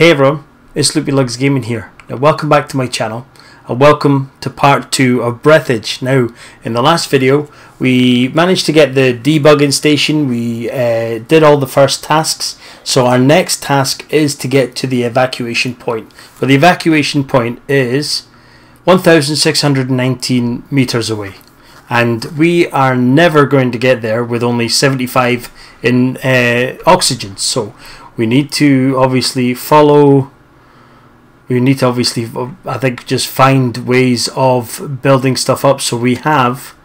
Hey everyone, it's Loopylugs Gaming here. Now welcome back to my channel and welcome to part 2 of Breathedge. Now in the last video we managed to get the debugging station, we uh, did all the first tasks so our next task is to get to the evacuation point. But the evacuation point is 1619 meters away and we are never going to get there with only 75 in uh, oxygen so we need to obviously follow we need to obviously I think just find ways of building stuff up. So we have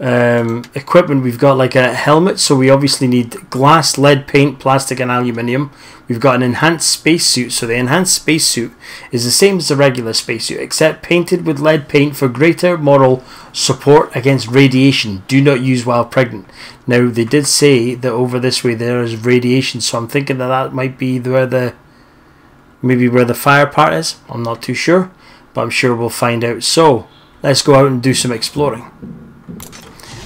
um, equipment we've got like a helmet so we obviously need glass lead paint plastic and aluminium. We've got an enhanced spacesuit so the enhanced spacesuit is the same as the regular spacesuit except painted with lead paint for greater moral support against radiation. Do not use while pregnant. Now they did say that over this way there is radiation so I'm thinking that that might be where the maybe where the fire part is. I'm not too sure but I'm sure we'll find out. So let's go out and do some exploring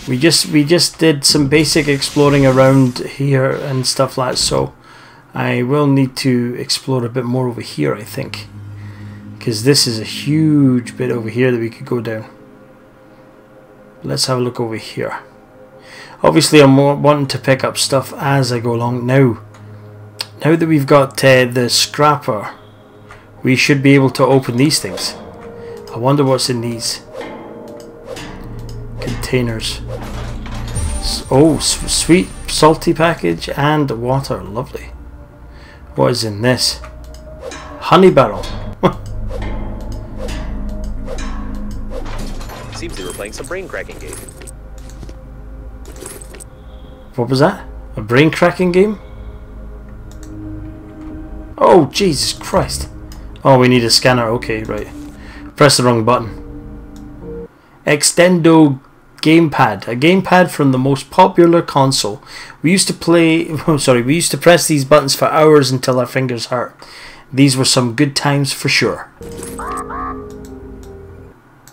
we just we just did some basic exploring around here and stuff like that so I will need to explore a bit more over here I think. Because this is a huge bit over here that we could go down. Let's have a look over here. Obviously I'm wanting to pick up stuff as I go along. Now now that we've got uh, the scrapper we should be able to open these things. I wonder what's in these containers Oh, sweet salty package and water. Lovely. What is in this? Honey barrel. Seems they were playing some brain cracking game. What was that? A brain cracking game? Oh, Jesus Christ. Oh, we need a scanner. Okay, right. Press the wrong button. Extendo gamepad, a gamepad from the most popular console. We used to play, I'm oh, sorry, we used to press these buttons for hours until our fingers hurt. These were some good times for sure.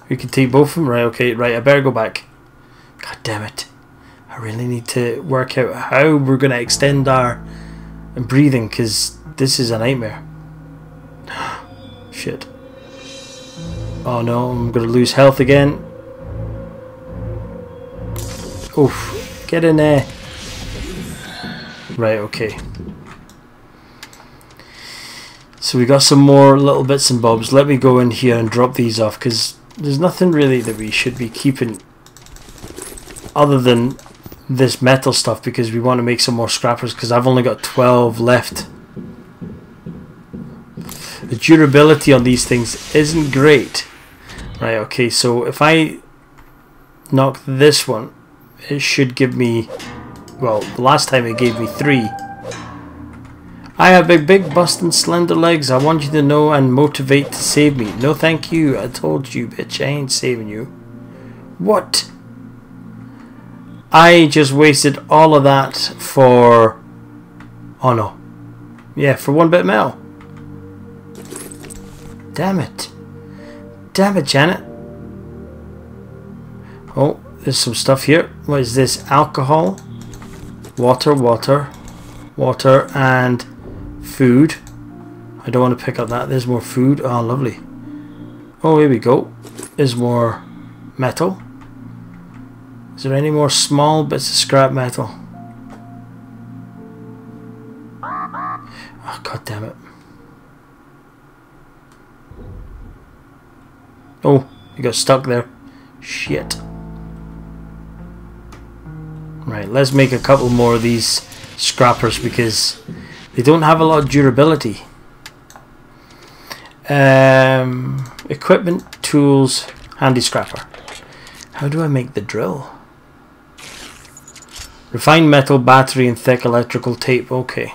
We can take both of them, right? Okay, right. I better go back. God damn it! I really need to work out how we're gonna extend our breathing because this is a nightmare. Shit. Oh no, I'm gonna lose health again. Oof. Get in there. Right, okay. So we got some more little bits and bobs. Let me go in here and drop these off because there's nothing really that we should be keeping other than this metal stuff because we want to make some more scrappers because I've only got 12 left. The durability on these things isn't great. Right, okay, so if I knock this one it should give me well last time it gave me three. I have a big bust and slender legs. I want you to know and motivate to save me. No thank you. I told you bitch. I ain't saving you. What? I just wasted all of that for oh no. Yeah for one bit metal damn it. Damn it Janet. Oh there's some stuff here. What is this? Alcohol, water, water, water, and food. I don't want to pick up that. There's more food. Oh, lovely. Oh, here we go. There's more metal. Is there any more small bits of scrap metal? Ah, oh, god damn it. Oh, you got stuck there. Shit. Right, let's make a couple more of these scrappers because they don't have a lot of durability. Um, equipment, tools, handy scrapper. How do I make the drill? Refined metal, battery, and thick electrical tape. Okay.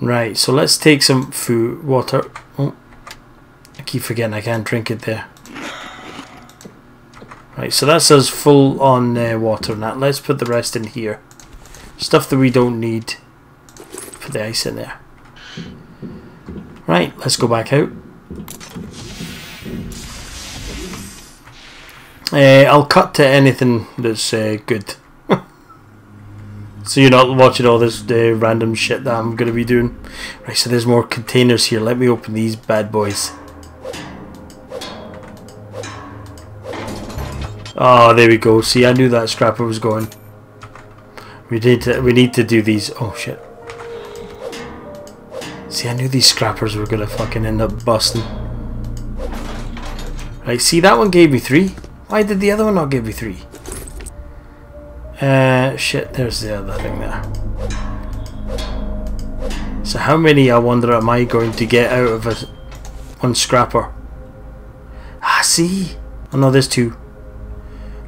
Right, so let's take some food, water. Oh, I keep forgetting I can't drink it there. Right, so that's us full on uh, water now. Let's put the rest in here. Stuff that we don't need. Put the ice in there. Right, let's go back out. Uh, I'll cut to anything that's uh, good. So you're not watching all this uh, random shit that I'm going to be doing. Right, so there's more containers here. Let me open these bad boys. Oh, there we go. See, I knew that scrapper was going. We need to, we need to do these. Oh, shit. See, I knew these scrappers were going to fucking end up busting. Right, see, that one gave me three. Why did the other one not give me three? Uh, shit, there's the other thing there. So how many, I wonder, am I going to get out of a, one scrapper? Ah, see? Oh no, there's two.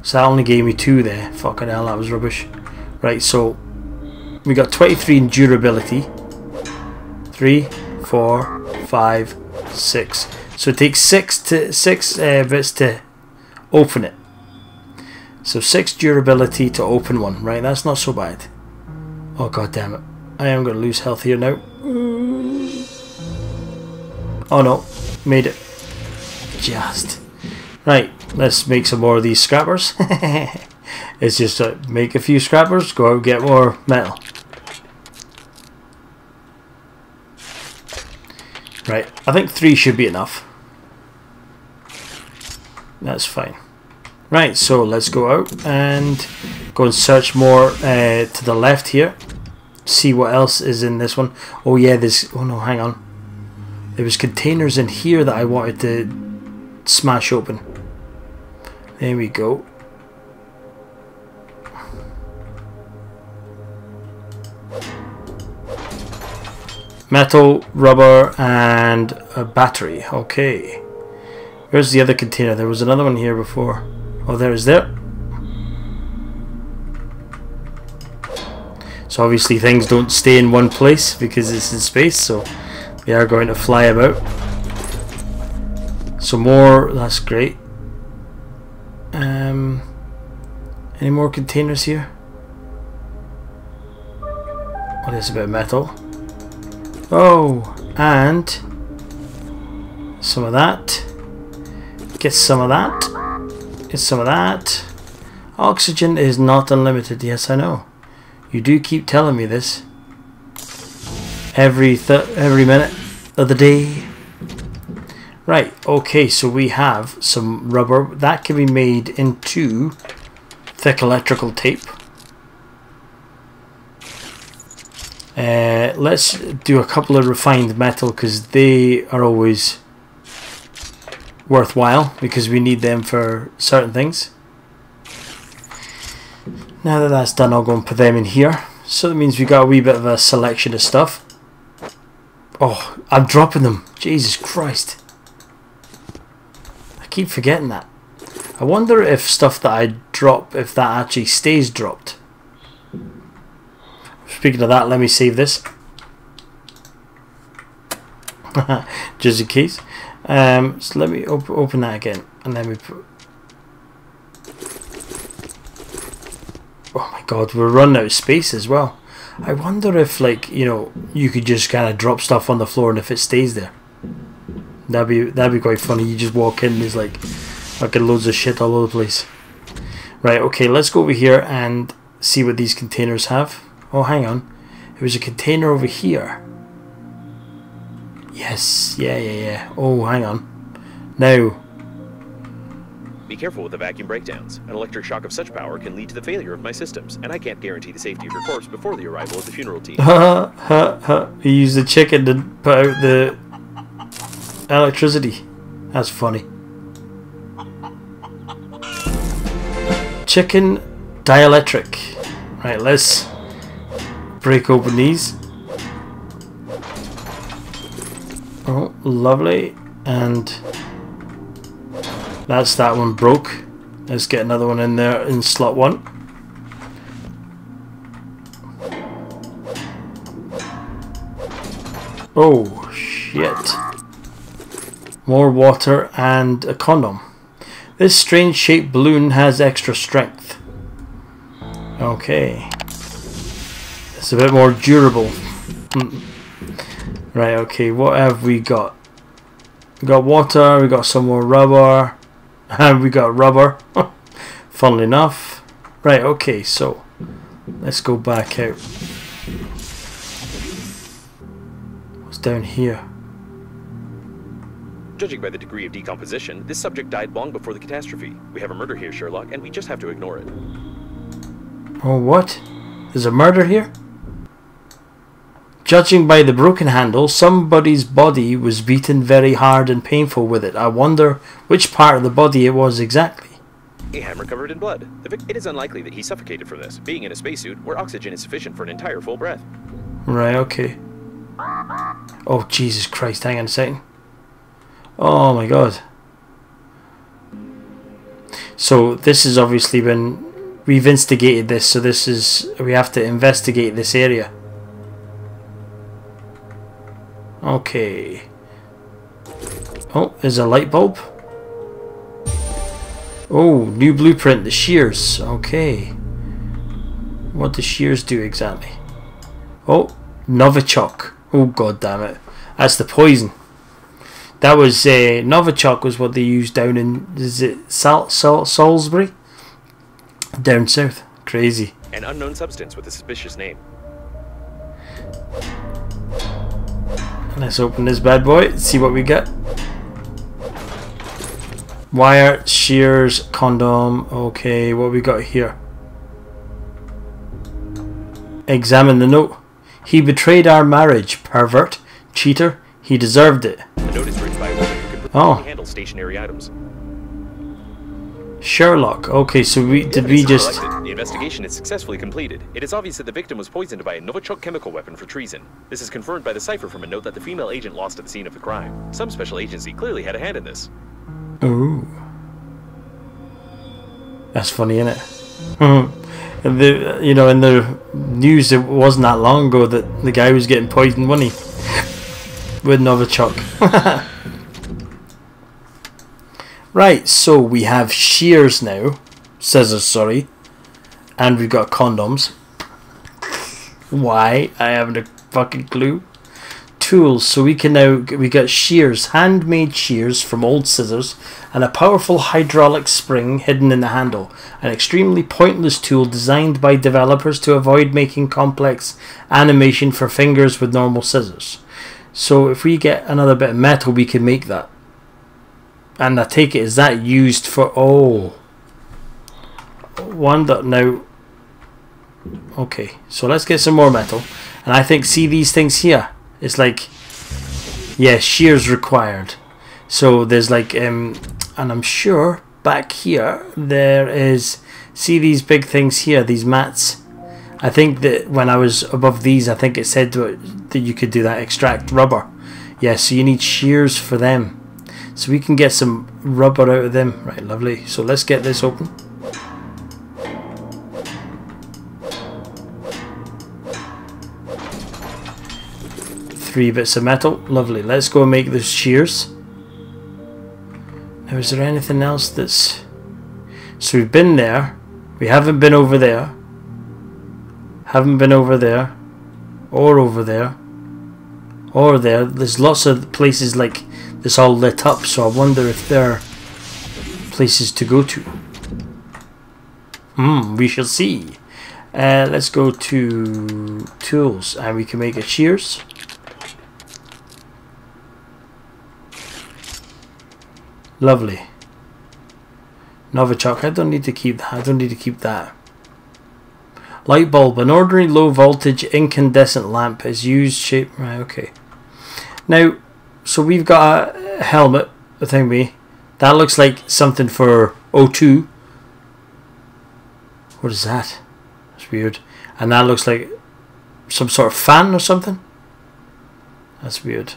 So that only gave me two there. Fucking hell, that was rubbish. Right, so we got 23 in durability. Three, four, five, six. So it takes six to six uh, bits to open it. So 6 durability to open one, right? That's not so bad. Oh god damn it. I am going to lose health here now. Oh no, made it. Just. Right, let's make some more of these scrappers. it's just uh, make a few scrappers, go out and get more metal. Right, I think three should be enough. That's fine. Right, so let's go out and go and search more uh, to the left here. See what else is in this one. Oh yeah, there's... Oh no, hang on. There was containers in here that I wanted to smash open. There we go. Metal, rubber, and a battery. Okay. Where's the other container? There was another one here before. Oh, there is there. So obviously things don't stay in one place because it's in space, so they are going to fly about. So more, that's great. Um, any more containers here? Oh, there's a bit of metal. Oh, and some of that. Get some of that. Get some of that. Oxygen is not unlimited. Yes, I know. You do keep telling me this. Every every minute of the day. Right, okay, so we have some rubber. That can be made into thick electrical tape. Uh, let's do a couple of refined metal because they are always worthwhile because we need them for certain things. Now that that's done, I'll go and put them in here. So that means we got a wee bit of a selection of stuff. Oh, I'm dropping them. Jesus Christ. Keep forgetting that. I wonder if stuff that I drop, if that actually stays dropped. Speaking of that, let me save this. Just in case. Um, so let me op open that again, and then we put. Oh my god, we're running out of space as well. I wonder if, like, you know, you could just kind of drop stuff on the floor, and if it stays there, that'd be that'd be quite funny. You just walk in, and there's like fucking loads of shit all over the place. Right, okay, let's go over here and see what these containers have. Oh, hang on. There was a container over here. Yes, yeah, yeah, yeah. Oh, hang on. Now. Be careful with the vacuum breakdowns. An electric shock of such power can lead to the failure of my systems, and I can't guarantee the safety of your corpse before the arrival of the funeral team. Ha ha ha. He used the chicken to put out the electricity. That's funny. Chicken dielectric. Right, let's break open these. Oh, lovely. And that's that one broke. Let's get another one in there in slot one. Oh, shit. More water and a condom. This strange shaped balloon has extra strength. Okay. It's a bit more durable. Hmm. Right, okay, what have we got? We got water, we got some more rubber, and we got rubber. Funnily enough. Right, okay, so Let's go back out. What's down here? Judging by the degree of decomposition, this subject died long before the catastrophe. We have a murder here, Sherlock, and we just have to ignore it. Oh, what? There's a murder here? Judging by the broken handle, somebody's body was beaten very hard and painful with it. I wonder which part of the body it was exactly. A hammer covered in blood. The it is unlikely that he suffocated from this, being in a spacesuit where oxygen is sufficient for an entire full breath. Right, okay. Oh, Jesus Christ, hang on a second. Oh my god. So, this has obviously been. We've instigated this, so this is. We have to investigate this area. Okay. Oh, there's a light bulb. Oh, new blueprint, the shears. Okay. What does shears do exactly? Oh, Novichok. Oh, god damn it. That's the poison. That was, uh, Novichok was what they used down in, is it Sal- Sal- Salisbury? Down south. Crazy. An unknown substance with a suspicious name. Let's open this bad boy, see what we get. Wire, shears, condom. Okay, what we got here? Examine the note. He betrayed our marriage, pervert, cheater. He deserved it. A note is written by a woman who can Oh. handle stationary items. Sherlock. Okay, so we did we just The investigation is successfully completed. It is obvious that the victim was poisoned by a Novichok chemical weapon for treason. This is confirmed by the cipher from a note that the female agent lost at the scene of the crime. Some special agency clearly had a hand in this. Ooh. That's funny, isn't it? Hmm. And the you know in the news it wasn't that long ago that the guy was getting poisoned, wasn't he? With Novichok. right, so we have shears now, scissors, sorry, and we've got condoms. Why? I haven't a fucking clue. Tools, so we can now we got shears, handmade shears from old scissors, and a powerful hydraulic spring hidden in the handle. An extremely pointless tool designed by developers to avoid making complex animation for fingers with normal scissors. So if we get another bit of metal, we can make that. And I take it is that used for oh. Wonder now. Okay, so let's get some more metal, and I think see these things here. It's like, yeah, shears required. So there's like, um, and I'm sure back here there is. See these big things here, these mats. I think that when I was above these, I think it said that that you could do that extract rubber. Yeah, so you need shears for them. So we can get some rubber out of them. Right, lovely. So let's get this open. Three bits of metal. Lovely. Let's go and make the shears. Now, is there anything else that's... So we've been there. We haven't been over there. Haven't been over there. Or over there. Or there. There's lots of places like this all lit up, so I wonder if there are places to go to. Hmm, we shall see. Uh, let's go to tools and we can make a shears. Lovely. Novichok, I don't need to keep that. I don't need to keep that. Light bulb, an ordinary low voltage incandescent lamp is used shape right, okay. Now so we've got a helmet, the thing we that looks like something for O2. What is that? That's weird. And that looks like some sort of fan or something. That's weird.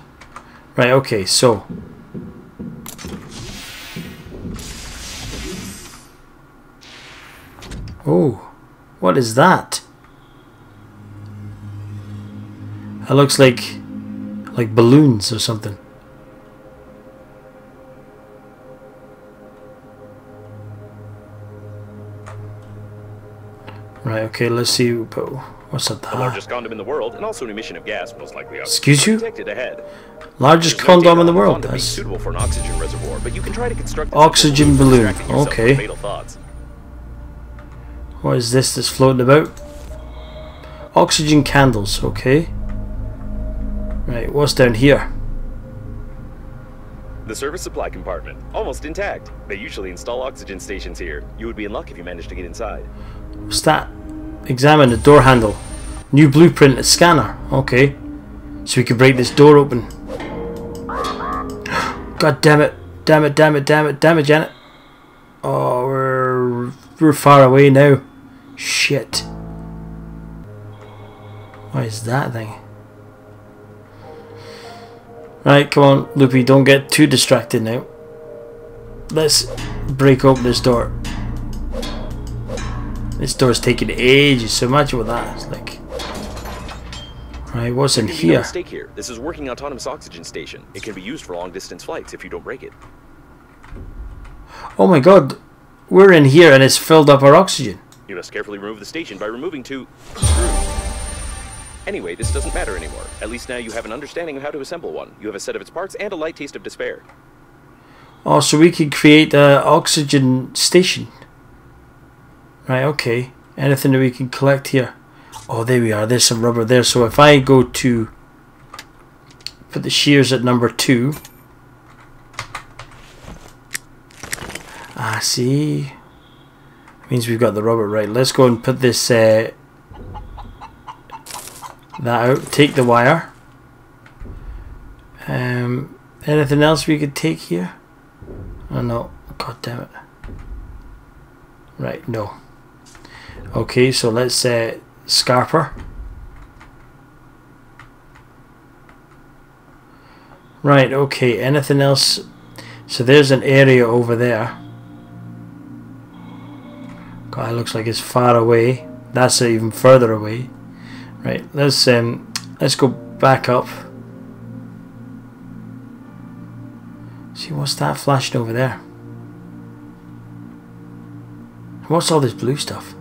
Right, okay, so Oh, what is that? That looks like like balloons or something. Right, okay, let's see. What's that? The largest condom in the world, and also an emission of gas, most likely. Excuse you? Ahead. Largest There's condom data in the world. That's suitable for an oxygen reservoir, but you can try to construct Oxygen balloon, okay. from Fatal thoughts. what is this that's floating about? Oxygen candles, okay. Right, what's down here? The service supply compartment, almost intact. They usually install oxygen stations here. You would be in luck if you managed to get inside. What's that? Examine the door handle. New blueprint, scanner. Okay. So we can break this door open. God damn it. Damn it, damn it, damn it, damn it, Janet. Oh, we're, we're far away now. Shit. What is that thing? Right, come on, Loopy, don't get too distracted now. Let's break open this door. This door's taking ages, so imagine what that is like. Right, what's in be no here? mistake here. This is working autonomous oxygen station. It can be used for long distance flights if you don't break it. Oh my god, we're in here and it's filled up our oxygen. You must carefully remove the station by removing two screws. Anyway, this doesn't matter anymore. At least now you have an understanding of how to assemble one. You have a set of its parts and a light taste of despair. Oh, so we can create a oxygen station. Right, okay. Anything that we can collect here? Oh, there we are. There's some rubber there. So if I go to put the shears at number two. I see. Means we've got the rubber right. Let's go and put this uh, that out. Take the wire. Um, anything else we could take here? Oh no, god damn it. Right, no. Okay, so let's uh, scarper. Right, okay, anything else? So there's an area over there. God, it looks like it's far away. That's even further away. Right, let's um, let's go back up. See what's that flashing over there? What's all this blue stuff?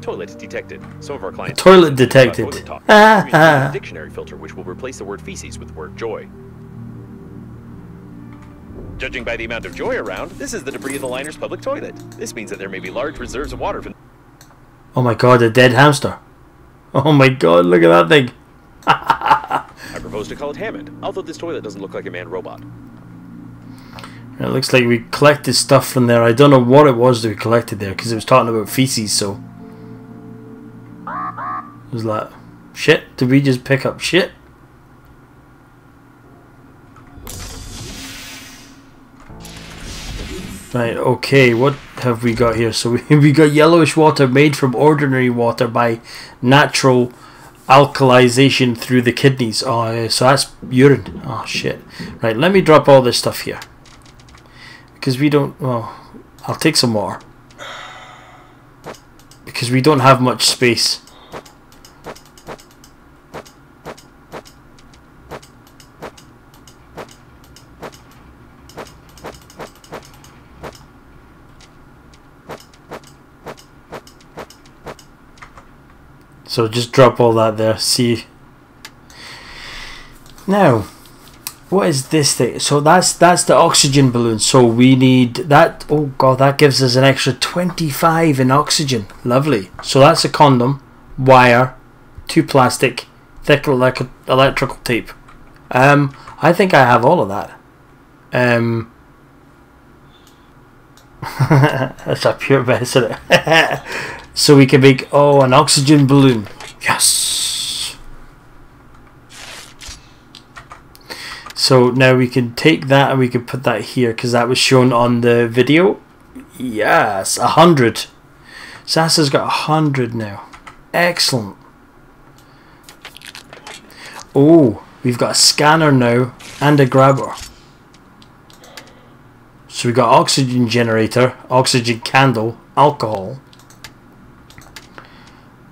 Toilet detected. Some of our clients. toilet detected. toilet. Ah, ah. a dictionary filter which will replace the word feces with the word joy. Judging by the amount of joy around, this is the debris of the liner's public toilet. This means that there may be large reserves of water from Oh my god, a dead hamster. Oh my god, look at that thing. I propose to call it Hammond, although this toilet doesn't look like a manned robot. It looks like we collected stuff from there. I don't know what it was that we collected there because it was talking about feces, so. It was like, shit, did we just pick up shit? Right, okay, what have we got here? So we, we got yellowish water made from ordinary water by natural alkalization through the kidneys. Oh, so that's urine. Oh, shit. Right, let me drop all this stuff here. Because we don't, well, I'll take some more. Because we don't have much space. So just drop all that there. See. Now, what is this thing? So that's that's the oxygen balloon. So we need that. Oh god, that gives us an extra twenty-five in oxygen. Lovely. So that's a condom, wire, two plastic, thick like electrical tape. Um, I think I have all of that. Um. that's a pure mess, isn't it? so we can make oh an oxygen balloon. Yes. So now we can take that and we can put that here because that was shown on the video. Yes, a hundred. Sasa's got a hundred now. Excellent. Oh, we've got a scanner now and a grabber. So we got oxygen generator, oxygen candle, alcohol,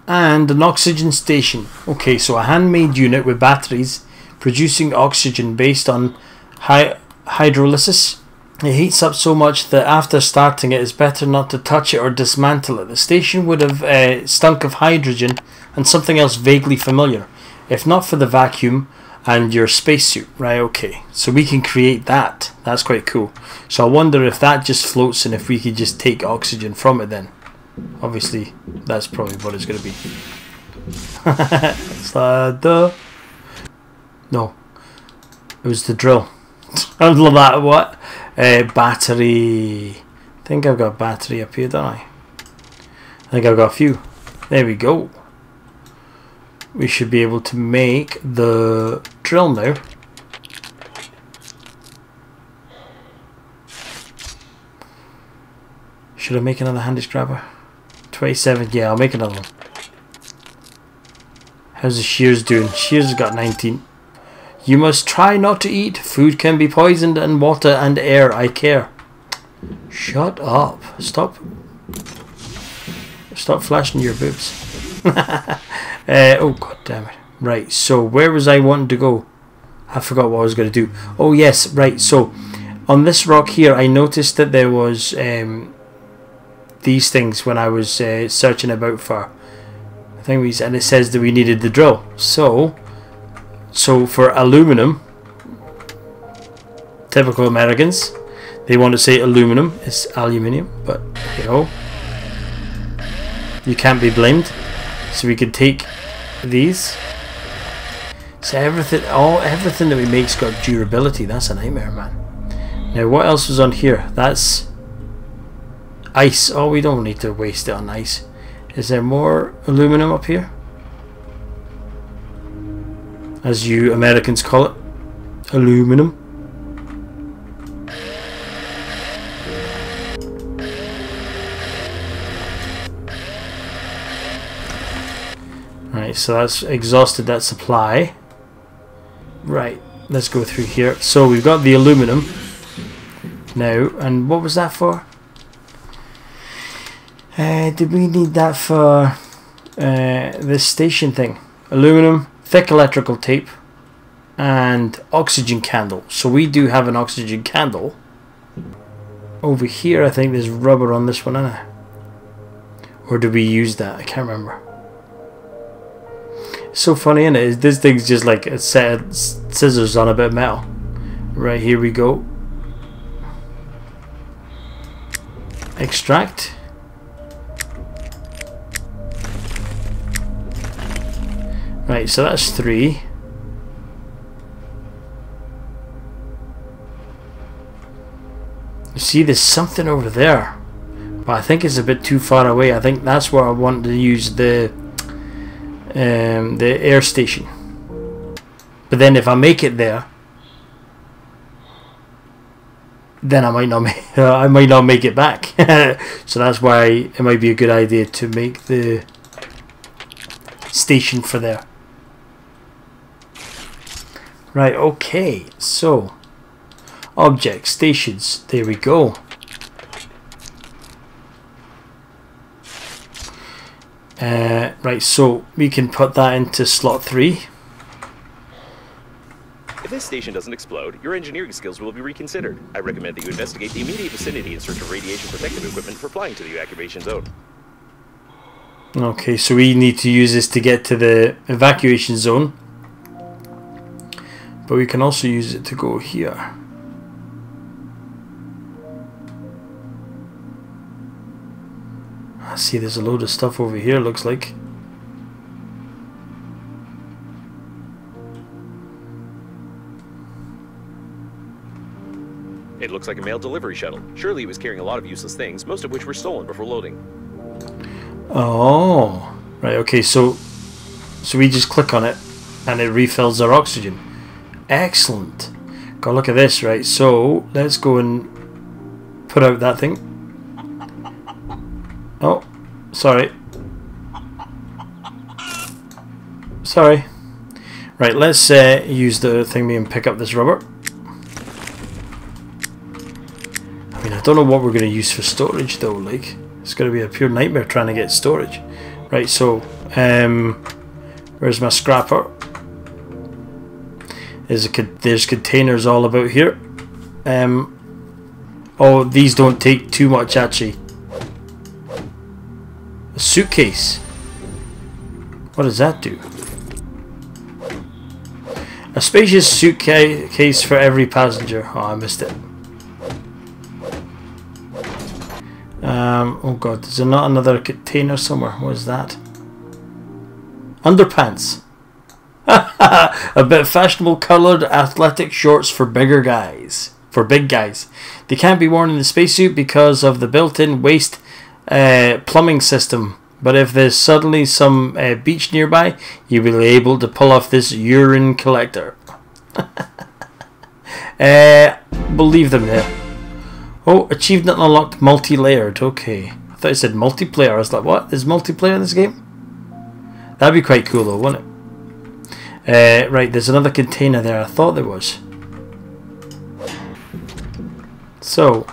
and an oxygen station. Okay, so a handmade unit with batteries producing oxygen based on hy- hydrolysis. It heats up so much that after starting it, it's better not to touch it or dismantle it. The station would have uh, stunk of hydrogen and something else vaguely familiar, if not for the vacuum and your spacesuit. Right, okay. So we can create that. That's quite cool. So I wonder if that just floats and if we could just take oxygen from it then. Obviously, that's probably what it's going to be. Slider. No. It was the drill. I love that. What? Uh, battery. I think I've got battery up here, don't I? I think I've got a few. There we go. We should be able to make the drill now. Should I make another handy scrapper? 27, yeah, I'll make another one. How's the shears doing? Shears got 19. You must try not to eat. Food can be poisoned and water and air. I care. Shut up. Stop. Stop flashing your boobs. uh, oh, god damn it. Right, so where was I wanting to go? I forgot what I was going to do. Oh, yes, right. So on this rock here, I noticed that there was um, these things when I was uh, searching about for things, and it says that we needed the drill. So, so for aluminum, typical Americans, they want to say aluminum. It's aluminium, but you know, you can't be blamed. So we could take these. So everything, all everything that we make's got durability. That's a nightmare, man. Now, what else was on here? That's Ice. Oh, we don't need to waste it on ice. Is there more aluminum up here? As you Americans call it. Aluminum. Right, so that's exhausted that supply. Right, let's go through here. So we've got the aluminum now, and what was that for? Uh, did we need that for uh, this station thing? Aluminum, thick electrical tape, and oxygen candle. So we do have an oxygen candle. Over here, I think there's rubber on this one, isn't it? Or did we use that? I can't remember. It's so funny, isn't it? This thing's just like a set of scissors on a bit of metal. Right, here we go. Extract. Right, so that's three. You see, there's something over there. But I think it's a bit too far away. I think that's where I want to use the um, the air station. But then if I make it there, then I might not make I might not make it back. so that's why it might be a good idea to make the station for there. Right, okay, so object stations, there we go. Uh, right, so we can put that into slot 3. If this station doesn't explode, your engineering skills will be reconsidered. I recommend that you investigate the immediate vicinity in search of radiation protective equipment for flying to the evacuation zone. Okay, so we need to use this to get to the evacuation zone. But we can also use it to go here. I see there's a load of stuff over here looks like. It looks like a mail delivery shuttle. Surely it was carrying a lot of useless things, most of which were stolen before loading. Oh, right. Okay, so so we just click on it, and it refills our oxygen. Excellent. Go look at this, right? So let's go and put out that thing. Oh, sorry. Sorry. Right, let's uh, use the thingy and pick up this rubber. I mean, I don't know what we're going to use for storage though, like. It's going to be a pure nightmare trying to get storage. Right, so, um, where's my scrapper? A, there's containers all about here. Um, oh, these don't take too much actually. A suitcase. What does that do? A spacious suitcase for every passenger. Oh, I missed it. Um, oh god, is there not another container somewhere? What is that? Underpants. a bit fashionable coloured athletic shorts for bigger guys. For big guys. They can't be worn in the spacesuit because of the built-in waste uh, plumbing system. But if there's suddenly some uh, beach nearby, you'll be able to pull off this urine collector. uh, we'll leave them there. Oh, achievement unlocked multi-layered. Okay. I thought it said multiplayer. I was like, what? Is multiplayer in this game? That'd be quite cool though, wouldn't it? Uh, right, there's another container there. I thought there was. So,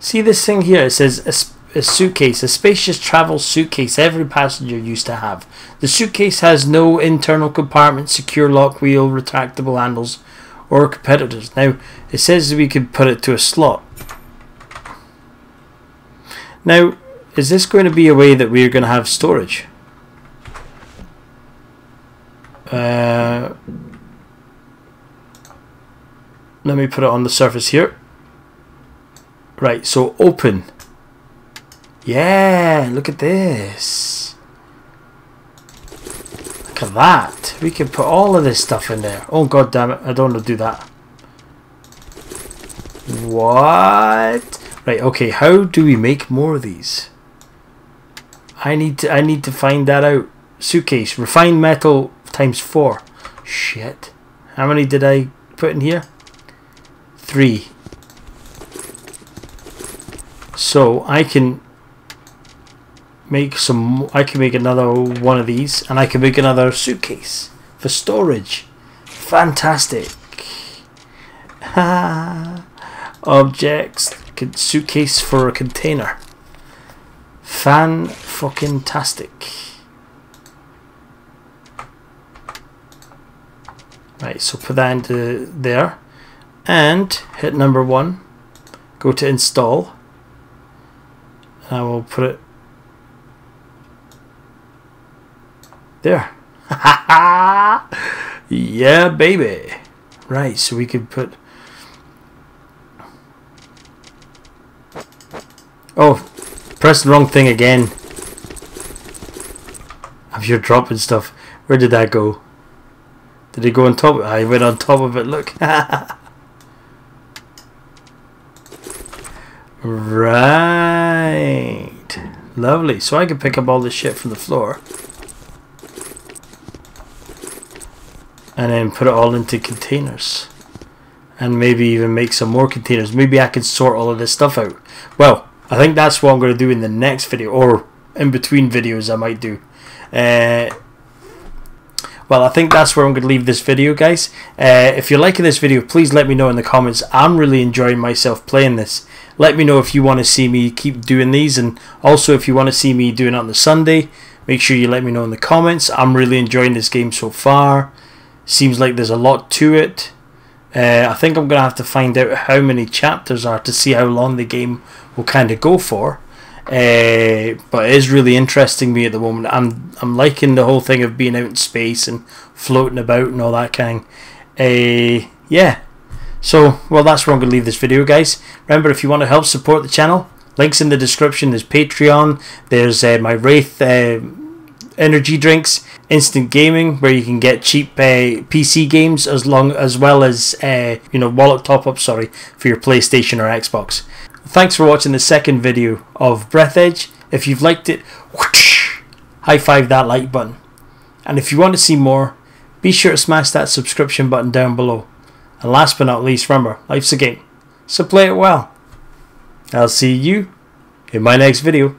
see this thing here? It says a, a, suitcase, a spacious travel suitcase every passenger used to have. The suitcase has no internal compartment, secure lock wheel, retractable handles, or competitors. Now, it says we could put it to a slot. Now, is this going to be a way that we're going to have storage? Uh, let me put it on the surface here. Right, so open. Yeah, look at this. Look at that. We can put all of this stuff in there. Oh god damn it, I don't want to do that. What? Right, okay, how do we make more of these? I need to I need to find that out. Suitcase, refined metal times four. Shit. How many did I put in here? Three. So I can make some I can make another one of these and I can make another suitcase for storage. Fantastic. Objects suitcase for a container. Fan fucking tastic. Right, so put that into there and hit number one. Go to install and I will put it there. yeah, baby. Right, so we could put. Oh, press the wrong thing again. If you're dropping stuff, where did that go? Did it go on top? I went on top of it. Look. Right. Lovely. So I can pick up all this shit from the floor. And then put it all into containers. And maybe even make some more containers. Maybe I can sort all of this stuff out. Well, I think that's what I'm going to do in the next video. Or in between videos I might do. Uh, well, I think that's where I'm going to leave this video, guys. Uh, if you're liking this video, please let me know in the comments. I'm really enjoying myself playing this. Let me know if you want to see me keep doing these, and also if you want to see me doing it on the Sunday, make sure you let me know in the comments. I'm really enjoying this game so far. Seems like there's a lot to it. Uh, I think I'm going to have to find out how many chapters are to see how long the game will kind of go for. Uh, but it is really interesting me at the moment. I'm I'm liking the whole thing of being out in space and floating about and all that kind. Uh, yeah. So well, that's where I'm to leave this video, guys. Remember, if you want to help support the channel, links in the description. There's Patreon. There's uh, my Wraith uh, energy drinks, instant gaming, where you can get cheap uh, PC games as long as well as uh, you know wallet top up. Sorry for your PlayStation or Xbox. Thanks for watching the second video of Breathedge. If you've liked it, whoosh, high five that like button. And if you want to see more, be sure to smash that subscription button down below. And last but not least, remember, life's a game, so play it well. I'll see you in my next video.